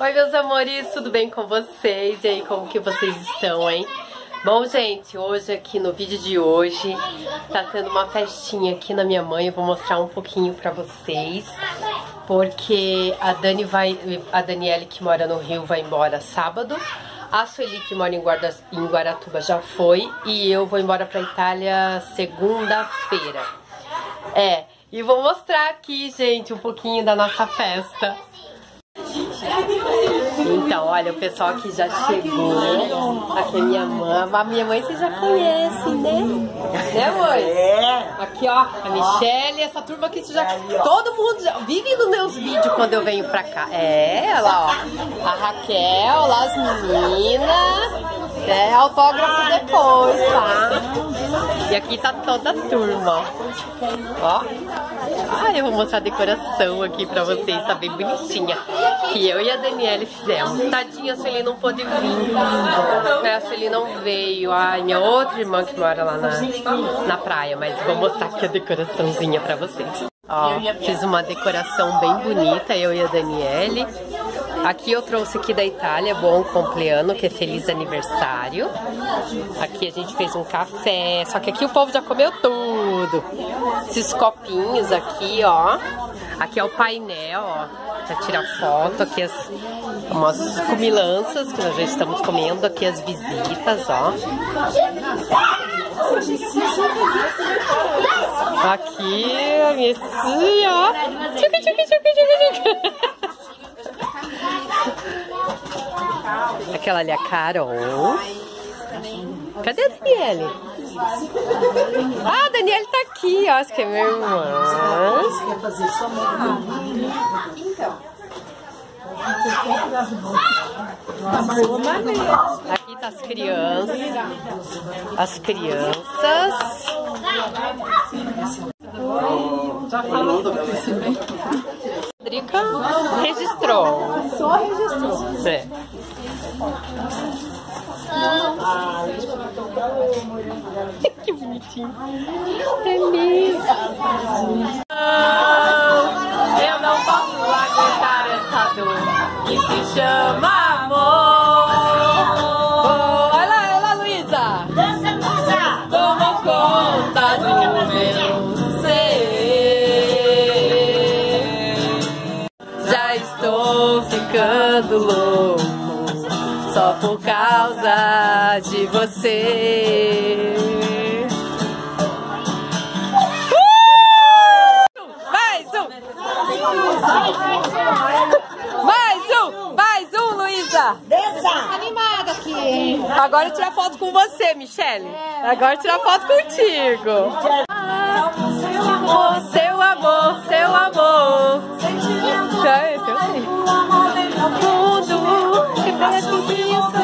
Oi, meus amores, tudo bem com vocês? E aí, como que vocês estão, hein? Bom, gente, hoje aqui no vídeo de hoje tá tendo uma festinha aqui na minha mãe. Eu vou mostrar um pouquinho pra vocês. Porque a Dani vai, a Daniele que mora no Rio vai embora sábado. A Sueli que mora em, Guarda, em Guaratuba já foi. E eu vou embora pra Itália segunda-feira. É, e vou mostrar aqui, gente, um pouquinho da nossa festa. Então, olha, o pessoal aqui já chegou. Aqui é minha mãe. A minha mãe vocês já conhecem, né? Né, mãe? É. Aqui, ó, a Michelle, essa turma aqui você já. Todo mundo já. Vive nos meus vídeos quando eu venho pra cá. É, ela, ó. A Raquel, lá as meninas. É, autógrafo depois, tá? E aqui tá toda a turma, ó. Ah, eu vou mostrar a decoração aqui pra vocês, tá bem bonitinha. Que eu e a Daniele fizemos. Tadinha, a Sueli não pôde vir. É, a Sueli não veio. Ai, minha outra irmã que mora lá na, na praia. Mas vou mostrar aqui a decoraçãozinha pra vocês. Ó, fiz uma decoração bem bonita, eu e a Daniele. Aqui eu trouxe aqui da Itália, bom compleano, que é feliz aniversário. Aqui a gente fez um café, só que aqui o povo já comeu tudo. Esses copinhos aqui, ó. Aqui é o painel, ó, pra tirar foto. Aqui as umas comilanças que nós já estamos comendo. Aqui as visitas, ó. Aqui tia, ó. Tchuca, tchuca, Aquela ali é a Carol. Cadê a Daniele? Ah, a Daniele tá aqui, ó. Acho que é minha irmã. Aqui tá as crianças. As crianças. Drica registrou. Só registrou. É. que bonitinho. É lindo. Eu não posso aguentar essa dor que se chama amor. Olha lá, olha lá, Luísa. Toma conta do meu ser. Já estou ficando louco só por causa de você. Uh! Mais um! Mais um! Mais um, Luísa! Dança! animada aqui. Agora tirar foto com você, Michele. Agora tirar foto contigo. Seu amor, seu amor. Tá, parece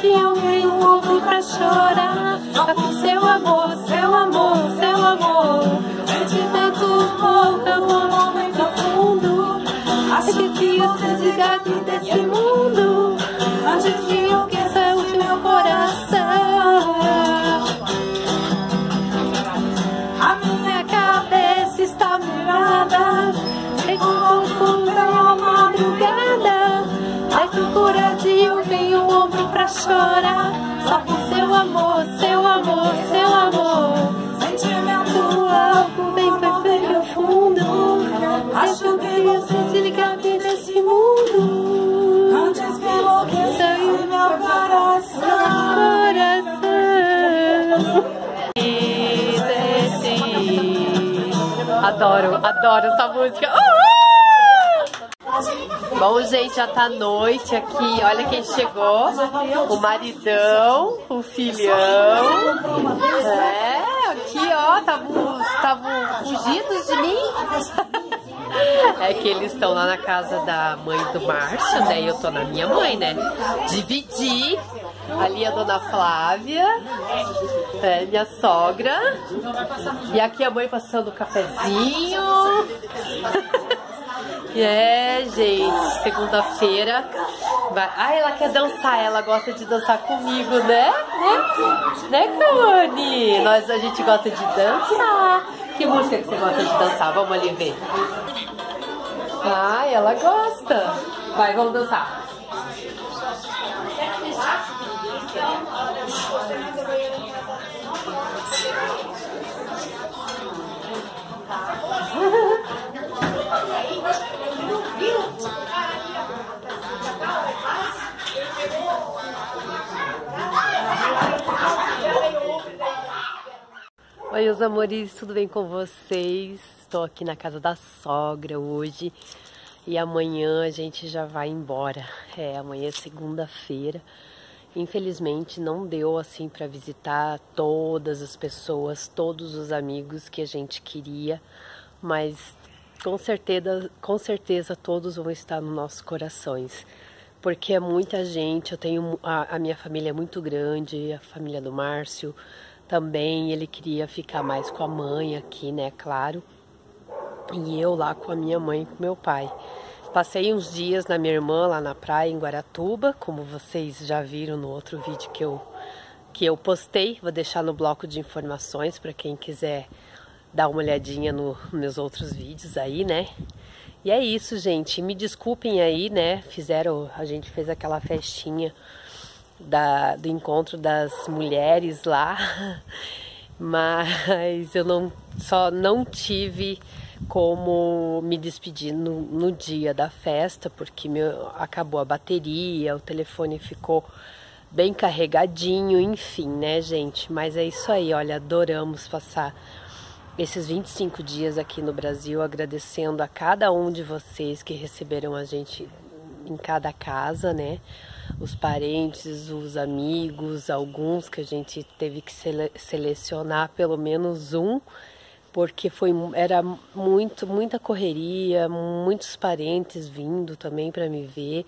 de alguém louco pra chorar. Com seu amor, seu amor, seu amor. Sentimentos loucos, amor bem profundo. Acho que devia ser desligado desse mundo. Antes que enlouqueça chorar. Só por seu amor, seu amor, seu amor. Sentimento algo bem perfeito e fundo. Acho que você se liga desse mundo. Antes que enlouqueça meu coração. Coração. Adoro, adoro essa música. Uh! Bom, gente, já tá noite aqui. Olha quem chegou. O maridão, o filhão. É, aqui, ó, estavam fugidos de mim. É que eles estão lá na casa da mãe do Márcio, né? E eu tô na minha mãe, né? Dividi. Ali a dona Flávia, é, minha sogra. E aqui a mãe passando o cafezinho. É, gente, segunda-feira. Vai... Ah, ela quer dançar, ela gosta de dançar comigo, né? Né, né Cone? Nós, a gente gosta de dançar. Que música que você gosta de dançar? Vamos ali ver. Ah, ela gosta. Vai, vamos dançar. Meus amores, tudo bem com vocês? Estou aqui na casa da sogra hoje e amanhã a gente já vai embora. É, amanhã é segunda-feira. Infelizmente não deu assim para visitar todas as pessoas, todos os amigos que a gente queria, mas com certeza, com certeza todos vão estar nos nossos corações. Porque é muita gente, eu tenho a, a minha família é muito grande, a família do Márcio, também ele queria ficar mais com a mãe aqui, né, claro. E eu lá com a minha mãe e com meu pai. Passei uns dias na minha irmã lá na praia em Guaratuba, como vocês já viram no outro vídeo que eu que eu postei, vou deixar no bloco de informações para quem quiser dar uma olhadinha nos meus outros vídeos aí, né? E é isso, gente. Me desculpem aí, né? Fizeram, a gente fez aquela festinha da, do encontro das mulheres lá, mas eu não só não tive como me despedir no, no dia da festa, porque meu, acabou a bateria, o telefone ficou bem carregadinho, enfim, né, gente? Mas é isso aí, olha, adoramos passar esses 25 dias aqui no Brasil, agradecendo a cada um de vocês que receberam a gente em cada casa, né? Os parentes, os amigos, alguns que a gente teve que sele selecionar pelo menos um, porque foi era muito muita correria, muitos parentes vindo também para me ver.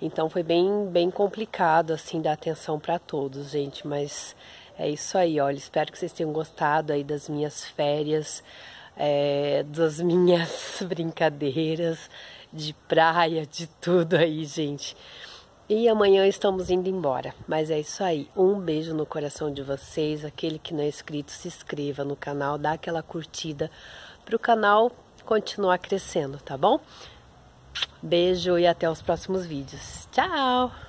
Então foi bem bem complicado assim dar atenção para todos, gente, mas é isso aí, olha, espero que vocês tenham gostado aí das minhas férias, é, das minhas brincadeiras de praia, de tudo aí, gente. E amanhã estamos indo embora. Mas é isso aí. Um beijo no coração de vocês. Aquele que não é inscrito, se inscreva no canal, dá aquela curtida para o canal continuar crescendo, tá bom? Beijo e até os próximos vídeos. Tchau!